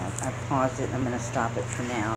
I paused it, I'm gonna stop it for now.